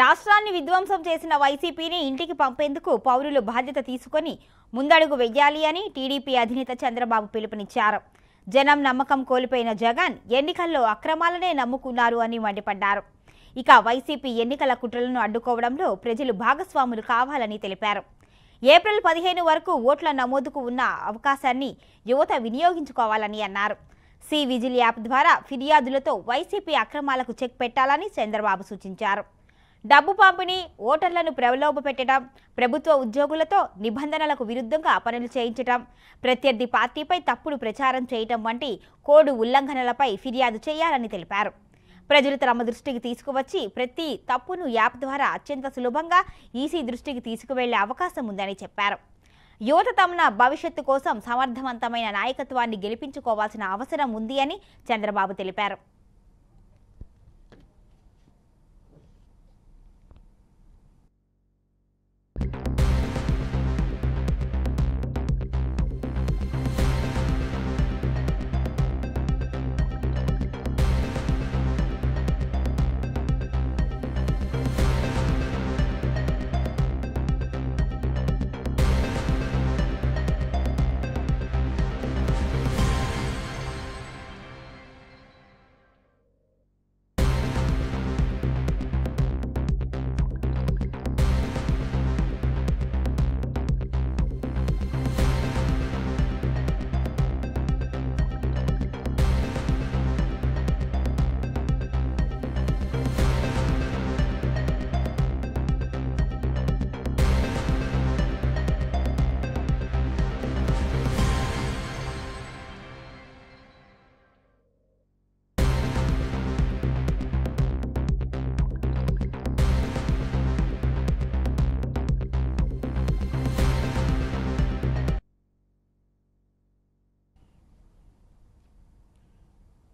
రాష్ట్రాన్ని విధ్వంసం చేసిన వైసీపీని ఇంటికి పంపేందుకు పౌరులు బాధ్యత తీసుకొని ముందడుగు వెయ్యాలి అని టీడీపీ అధినేత చంద్రబాబు పిలుపునిచ్చారు. జనం నమ్మకం కోల్పోయిన జగన్ ఎన్నికల్లో అక్రమాలనే నమ్ముకున్నారు అని మండిపడ్డారు. ఇక వైసీపీ ఎన్నికల కుట్రలను అడ్డుకోవడంలో ప్రజలు భాగస్వాములు కావాలని తెలిపారు. ఏప్రిల్ పదిహేను వరకు ఓట్ల నమోదుకు ఉన్న అవకాశాన్ని యువత వినియోగించుకోవాలని అన్నారు. సి విజిల్ యాప్ ద్వారా ఫిర్యాదులతో వైసీపీ అక్రమాలకు చెక్ పెట్టాలని చంద్రబాబు సూచించారు. డబ్బు పంపిణీ ఓటర్లను ప్రలోభపెట్టడం ప్రభుత్వ ఉద్యోగులతో నిబంధనలకు విరుద్ధంగా పనులు చేయించడం ప్రత్యర్థి పార్టీపై తప్పుడు ప్రచారం చేయటం వంటి కోడ్ ఉల్లంఘనలపై ఫిర్యాదు చేయాలని తెలిపారు. ప్రజలు తమ దృష్టికి తీసుకువచ్చి ప్రతి తప్పును యాప్ ద్వారా అత్యంత సులభంగా ఈసీ దృష్టికి తీసుకువెళ్ళే అవకాశం ఉందని చెప్పారు. యువత తమ భవిష్యత్తు కోసం సమర్థవంతమైన నాయకత్వాన్ని గెలిపించుకోవాల్సిన అవసరం ఉంది అని చంద్రబాబు తెలిపారు.